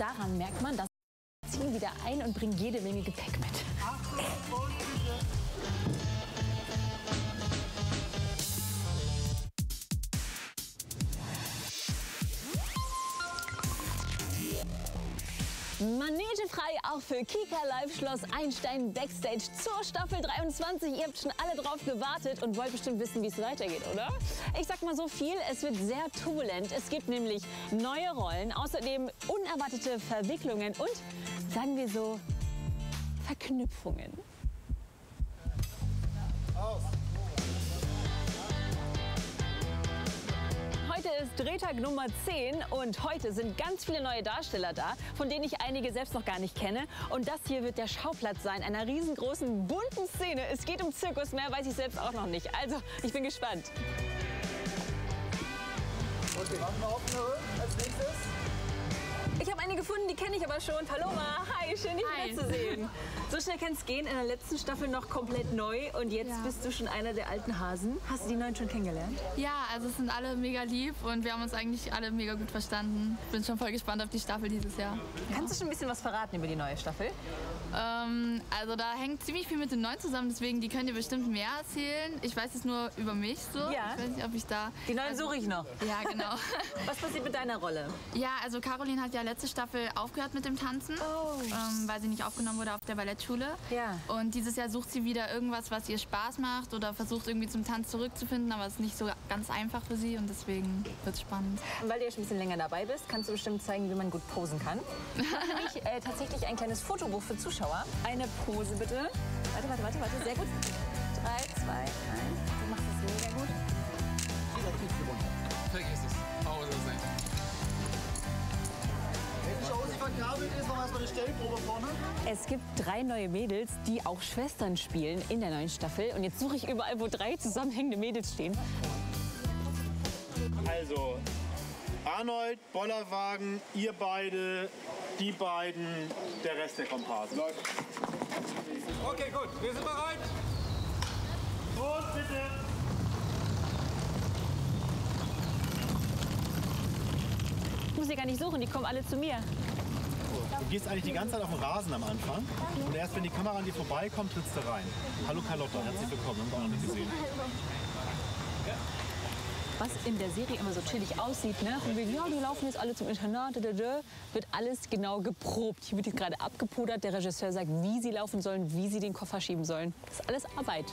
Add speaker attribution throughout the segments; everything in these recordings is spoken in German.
Speaker 1: daran merkt man, dass ziehen wieder ein und bringen jede Menge Gepäck mit. Manegefrei auch für Kika Live Schloss Einstein Backstage zur Staffel 23. Ihr habt schon alle drauf gewartet und wollt bestimmt wissen, wie es weitergeht, oder? Ich sag mal so viel, es wird sehr turbulent. Es gibt nämlich neue Rollen, außerdem unerwartete Verwicklungen und, sagen wir so, Verknüpfungen. Drehtag Nummer 10 und heute sind ganz viele neue Darsteller da, von denen ich einige selbst noch gar nicht kenne. Und das hier wird der Schauplatz sein einer riesengroßen, bunten Szene. Es geht um Zirkus, mehr weiß ich selbst auch noch nicht. Also, ich bin gespannt.
Speaker 2: Okay, machen wir auf als nächstes.
Speaker 1: Ich habe eine gefunden, die kenne ich aber schon. Paloma, hi, schön dich
Speaker 3: Hi.
Speaker 1: wiederzusehen. So schnell kann es gehen, in der letzten Staffel noch komplett neu und jetzt
Speaker 3: Ja.
Speaker 1: bist du schon einer der alten Hasen. Hast du die neuen schon kennengelernt?
Speaker 3: Ja, also es sind alle mega lieb und wir haben uns eigentlich alle mega gut verstanden. Bin schon voll gespannt auf die Staffel dieses Jahr.
Speaker 1: Kannst du schon ein bisschen was verraten über die neue Staffel?
Speaker 3: Ähm, also da hängt ziemlich viel mit den Neuen zusammen, deswegen die könnt ihr bestimmt mehr erzählen. Ich weiß es nur über mich so.
Speaker 1: Ja.
Speaker 3: Ich weiß nicht, ob ich da...
Speaker 1: Die neuen suche ich noch.
Speaker 3: Ja, genau.
Speaker 1: Was passiert mit deiner Rolle?
Speaker 3: ja, also Caroline hat ja letzte Staffel aufgehört mit dem Tanzen, ähm, weil sie nicht aufgenommen wurde auf der Ballettschule.
Speaker 1: Ja.
Speaker 3: Und dieses Jahr sucht sie wieder irgendwas, was ihr Spaß macht oder versucht irgendwie zum Tanz zurückzufinden, aber es ist nicht so ganz einfach für sie und deswegen wird es spannend.
Speaker 1: Und weil du ja schon ein bisschen länger dabei bist, kannst du bestimmt zeigen, wie man gut posen kann. Ich habe nämlich äh, tatsächlich ein kleines Fotobuch für Zuschauer. Eine Pose bitte. Warte, warte, warte, warte. Sehr gut. Drei, zwei,
Speaker 2: Stellprobe vorne.
Speaker 1: Es gibt drei neue Mädels, die auch Schwestern spielen in der neuen Staffel. Und jetzt suche ich überall, wo drei zusammenhängende Mädels stehen.
Speaker 4: Also, Arnold, Bollerwagen, ihr beide, die beiden, der Rest der Komparsen.
Speaker 5: Okay, gut. Wir sind bereit.
Speaker 4: Und bitte.
Speaker 1: Ich muss sie gar nicht suchen, die kommen alle zu mir.
Speaker 4: Du gehst eigentlich die ganze Zeit auf den Rasen am Anfang. Und erst wenn die Kamera an dir vorbeikommt, trittst du rein. Hallo Carlotta, herzlich willkommen. Haben wir auch noch nicht gesehen.
Speaker 1: Was in der Serie immer so chillig aussieht, ne? Von wegen, ja, die laufen jetzt alle zum Internat, wird alles genau geprobt. Hier wird jetzt gerade abgepudert. Der Regisseur sagt, wie sie laufen sollen, wie sie den Koffer schieben sollen. Das ist alles Arbeit,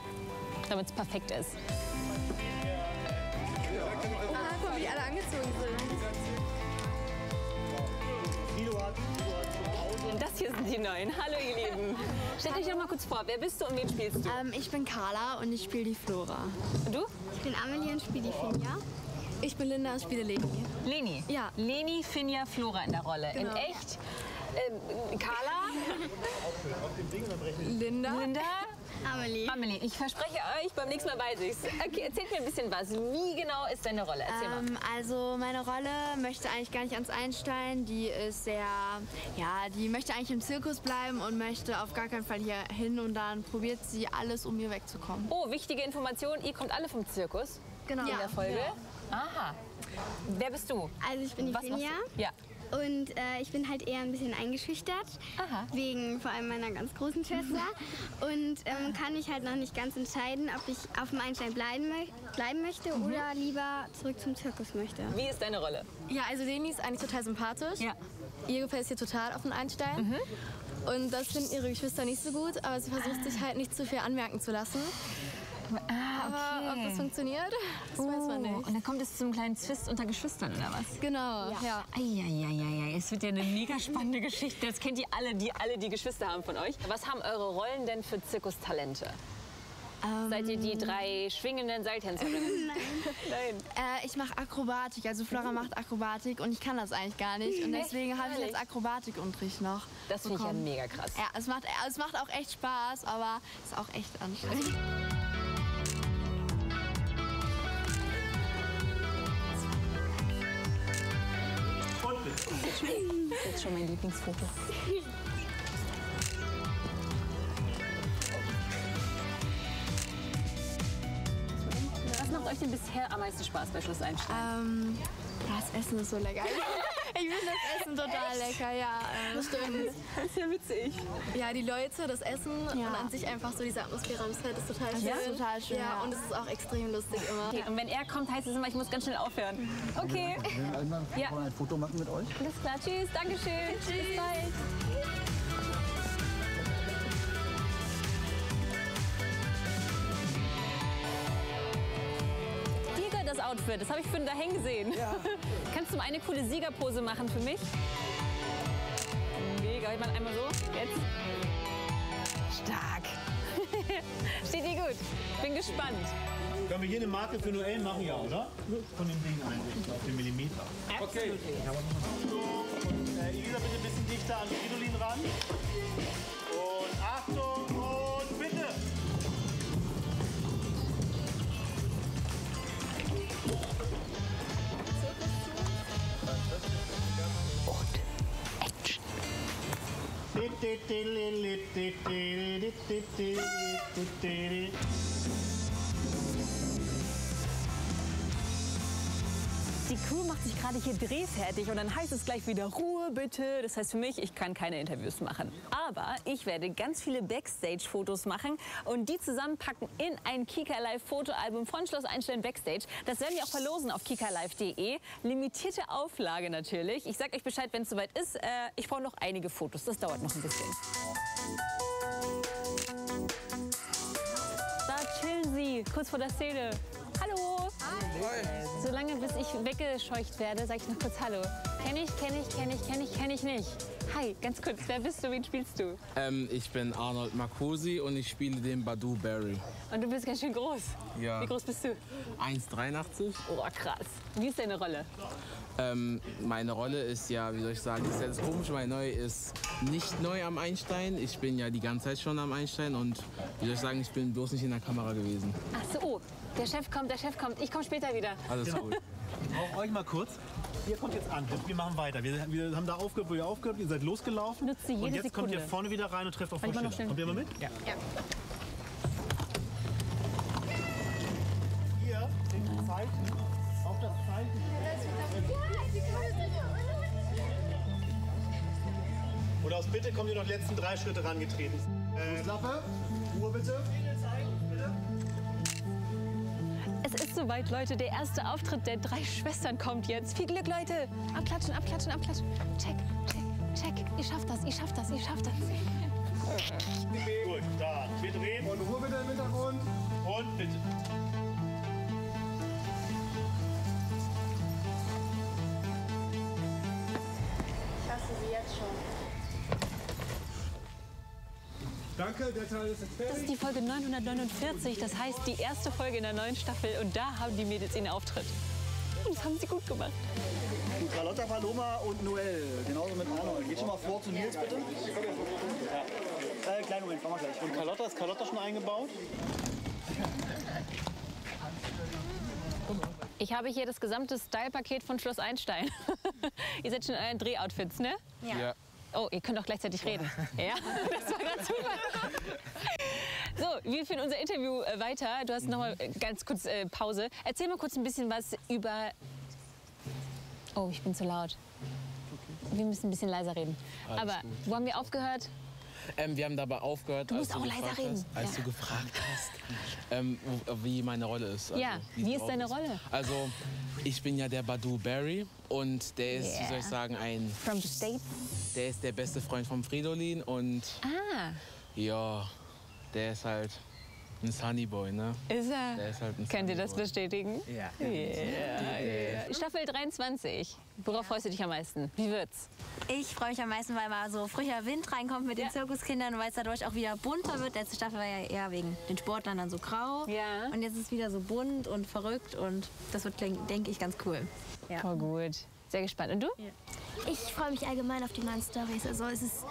Speaker 1: damit es perfekt ist.
Speaker 6: Die
Speaker 1: Neuen. Hallo, ihr Lieben. Stellt euch noch mal kurz vor, wer bist du und wen spielst du?
Speaker 6: Ähm, ich bin Carla und ich spiele die Flora.
Speaker 1: Und du?
Speaker 6: Ich bin Amelie und spiele die Finja. Ich bin Linda und spiele Leni.
Speaker 1: Leni.
Speaker 6: Ja.
Speaker 1: Leni, Finja, Flora in der Rolle.
Speaker 6: Genau.
Speaker 1: In echt? Ähm, Carla,
Speaker 6: Linda.
Speaker 1: Linda,
Speaker 6: Amelie.
Speaker 1: Amelie. Ich verspreche euch, beim nächsten Mal weiß ich's. Okay, erzählt mir ein bisschen was. Wie genau ist deine Rolle? Erzähl mal.
Speaker 6: Ähm, also meine Rolle möchte eigentlich gar nicht ans Einstein. Die ist sehr, ja, die möchte eigentlich im Zirkus bleiben und möchte auf gar keinen Fall hier hin und dann probiert sie alles, um hier wegzukommen.
Speaker 1: Oh, wichtige Information. Ihr kommt alle vom Zirkus
Speaker 6: Genau.
Speaker 1: in der Folge. Aha. Wer bist du?
Speaker 7: Also ich bin die Finja?
Speaker 1: Ja.
Speaker 7: und äh, ich bin halt eher ein bisschen eingeschüchtert,
Speaker 1: Aha.
Speaker 7: wegen vor allem meiner ganz großen Schwester und ähm, kann mich halt noch nicht ganz entscheiden, ob ich auf dem Einstein bleiben, mö bleiben möchte
Speaker 1: Mhm.
Speaker 7: oder lieber zurück zum Zirkus möchte.
Speaker 1: Wie ist deine Rolle?
Speaker 8: Ja, also Leni ist eigentlich total sympathisch.
Speaker 1: Ja.
Speaker 8: Ihr gefällt es hier total auf den Einstein. Und das finden ihre Geschwister nicht so gut, aber sie versucht sich halt nicht zu viel anmerken zu lassen. Aber ob das funktioniert, das weiß man
Speaker 1: Oh,
Speaker 8: nicht.
Speaker 1: Und dann kommt es zum kleinen Zwist unter Geschwistern oder was?
Speaker 8: Genau, ja.
Speaker 1: Eieieiei, es wird ja eine mega spannende Geschichte. Das kennt ihr alle, die alle die Geschwister haben von euch. Was haben eure Rollen denn für Zirkustalente? Seid ihr die drei schwingenden Seiltänzerinnen? Nein.
Speaker 8: Äh, ich mache Akrobatik, also Flora macht Akrobatik und ich kann das eigentlich gar nicht. Und deswegen habe ich jetzt Akrobatikunterricht noch.
Speaker 1: Das finde ich ja mega krass.
Speaker 8: Ja, es macht, es macht auch echt Spaß, aber es ist auch echt anstrengend.
Speaker 1: Jetzt schon mein Lieblingsfoto. Was macht euch denn bisher am meisten Spaß bei Schluss?
Speaker 8: Ähm, das Essen ist so lecker. Ich finde das Essen total lecker, ja. äh, Das stimmt.
Speaker 1: Das ist ja witzig.
Speaker 8: Ja, die Leute, das Essen und an sich einfach so diese Atmosphäre am Set ist total schön.
Speaker 6: ist total schön,
Speaker 8: Ja,
Speaker 6: ja.
Speaker 8: und es ist auch extrem lustig immer.
Speaker 1: Okay, und wenn er kommt, heißt es immer, ich muss ganz schnell aufhören. Okay,
Speaker 2: Wir werden einmal
Speaker 1: Ja.
Speaker 2: ein Foto machen mit euch.
Speaker 1: alles klar. Tschüss, Dankeschön. Bis bald. Das Outfit. Das habe ich für da hängen gesehen. Kannst du mal eine coole Siegerpose machen für mich? Mega. Ich mache einmal so. Jetzt. Stark. Steht dir gut. Bin gespannt.
Speaker 4: Können wir hier eine Marke für Noel machen, ja, oder? Von dem Ding einrichten, auf den Millimeter.
Speaker 5: Okay.
Speaker 4: So, und äh, Elisa, bitte ein bisschen dichter an Fridolin ran. Und
Speaker 1: Die Crew macht sich gerade hier drehfertig und dann heißt es gleich wieder Ruhe bitte. Das heißt für mich, ich kann keine Interviews machen. Aber ich werde ganz viele Backstage-Fotos machen und die zusammenpacken in ein Kika Live Fotoalbum von Schloss Einstein Backstage. Das werden wir auch verlosen auf kikalive.de. Limitierte Auflage natürlich. Ich sage euch Bescheid, wenn es soweit ist. Äh, ich brauche noch einige Fotos. Das dauert noch ein bisschen. Da chillen sie, kurz vor der Szene. Solange bis ich weggescheucht werde, sage ich noch kurz Hallo. Kenn ich, kenn ich, kenn ich, kenn ich, kenn ich nicht. Hi, ganz kurz, wer bist du, wen spielst du?
Speaker 9: Ähm, ich bin Arnold Marcosi und ich spiele den Badu Barry.
Speaker 1: Und du bist ganz schön groß.
Speaker 9: Ja.
Speaker 1: Wie groß bist du?
Speaker 9: 1,83.
Speaker 1: Oh, krass. Wie ist deine Rolle?
Speaker 9: Ähm, meine Rolle ist ja, wie soll ich sagen, ist ja das Komische, weil neu ist nicht neu am Einstein. Ich bin ja die ganze Zeit schon am Einstein und wie soll ich sagen, ich bin bloß nicht in der Kamera gewesen.
Speaker 1: Ach so, oh, der Chef kommt, der Chef kommt. Ich komme später wieder.
Speaker 9: Alles gut.
Speaker 4: Ich brauche euch mal kurz. Ihr kommt jetzt an. Wir machen weiter. Wir, wir haben da aufgehört, wo ihr aufgehört. Ihr seid losgelaufen.
Speaker 1: Nutze jede
Speaker 4: und jetzt kommt ihr
Speaker 1: Sekunde.
Speaker 4: vorne wieder rein und trefft auf Vorsteller.
Speaker 1: schnell-
Speaker 4: Kommt ihr mal mit? Ja. Hier sind die Zeichen. Auf das Zeichen. Und aus Bitte kommt ihr noch die letzten drei Schritte rangetreten. Äh,
Speaker 2: Klappe. Ruhe bitte.
Speaker 1: Es ist soweit, Leute. Der erste Auftritt der drei Schwestern kommt jetzt. Viel Glück, Leute. Abklatschen, abklatschen, abklatschen. Check, check, check. Ihr schafft das, ihr schafft das, ihr schafft das.
Speaker 4: gut, da. Wir drehen.
Speaker 2: Und Ruhe bitte im Hintergrund.
Speaker 4: Und bitte.
Speaker 5: Danke, der Teil ist jetzt
Speaker 1: Das
Speaker 5: fertig.
Speaker 1: ist die Folge 949, das heißt die erste Folge in der neuen Staffel und da haben die Mädels ihren Auftritt. Und das haben sie gut gemacht.
Speaker 2: Carlotta, Paloma und Noel. Genauso mit Arnold. Geht schon mal vor zu Nils bitte. Ja. Äh, kleinen Moment, fahren wir gleich.
Speaker 4: Und Carlotta, ist Carlotta schon eingebaut?
Speaker 1: Ich habe hier das gesamte Style-Paket von Schloss Einstein. ihr seid schon in euren Drehoutfits, ne?
Speaker 9: Ja.
Speaker 1: Oh, ihr könnt auch gleichzeitig reden. Ja, das war gerade super. So, wir führen unser Interview äh, weiter. Du hast noch mal äh, ganz kurz äh, Pause. Erzähl mal kurz ein bisschen was über... Oh, ich bin zu laut. Wir müssen ein bisschen leiser reden. Aber wo haben wir aufgehört?
Speaker 9: Ähm, wir haben dabei aufgehört, als, du gefragt. Hast, als
Speaker 1: Ja.
Speaker 9: du gefragt hast, ähm, wie meine Rolle ist. Also,
Speaker 1: Ja, wie ist deine Rolle?
Speaker 9: Also, ich bin ja der Badu Barry und der ist, wie soll ich
Speaker 1: Yeah.
Speaker 9: sagen, ein,
Speaker 1: From the States?
Speaker 9: der ist der beste Freund von Fridolin und
Speaker 1: Ah,
Speaker 9: ja, der ist halt ein Sunnyboy, ne?
Speaker 1: ist er.
Speaker 9: Der ist halt ein
Speaker 1: Könnt ihr das bestätigen?
Speaker 9: Ja.
Speaker 1: Staffel 23. Worauf freust du dich am meisten? Wie wird's?
Speaker 10: Ich freue mich am meisten, weil mal so frischer Wind reinkommt mit
Speaker 1: Ja.
Speaker 10: den Zirkuskindern und weil es dadurch auch wieder bunter wird. Letzte Staffel war ja eher wegen den Sportlern dann so grau.
Speaker 1: Ja.
Speaker 10: Und jetzt ist es wieder so bunt und verrückt und das wird, denke ich, ganz cool. Ja.
Speaker 1: Voll gut. Sehr gespannt. Und du?
Speaker 7: Ich freue mich allgemein auf die neuen Stories. Also es ist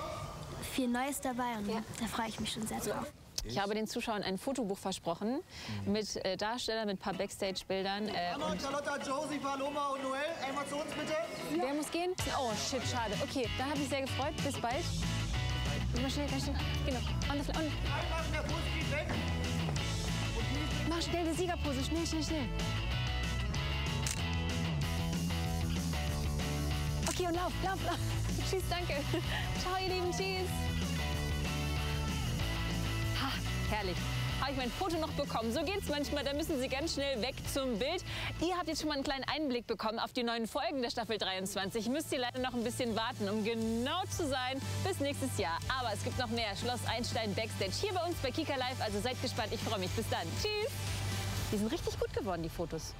Speaker 7: viel Neues dabei und da freue ich mich schon sehr drauf.
Speaker 1: Ich habe den Zuschauern ein Fotobuch versprochen mit äh, Darstellern, mit ein paar Backstage-Bildern. Äh,
Speaker 2: Arnold, Carlotta, Josie, Paloma und Noel. Einmal zu uns bitte.
Speaker 1: wer muss gehen? Oh, shit, schade. Okay, da habe ich mich sehr gefreut. Bis bald. Mal schnell, ganz schnell. Genau. On the fly, on.
Speaker 2: Der Bus geht weg.
Speaker 1: Mach schnell die Siegerpose. Schnell, schnell, schnell. Okay, und lauf, lauf, lauf. Tschüss, danke. Ciao, ihr Lieben, tschüss. Herrlich. Habe ich mein Foto noch bekommen. So geht's manchmal, da müssen Sie ganz schnell weg zum Bild. Ihr habt jetzt schon mal einen kleinen Einblick bekommen auf die neuen Folgen der Staffel 23. Müsst ihr leider noch ein bisschen warten, um genau zu sein, bis nächstes Jahr. Aber es gibt noch mehr Schloss Einstein Backstage hier bei uns bei Kika Live. Also seid gespannt, ich freue mich. Bis dann. Tschüss. Die sind richtig gut geworden, die Fotos.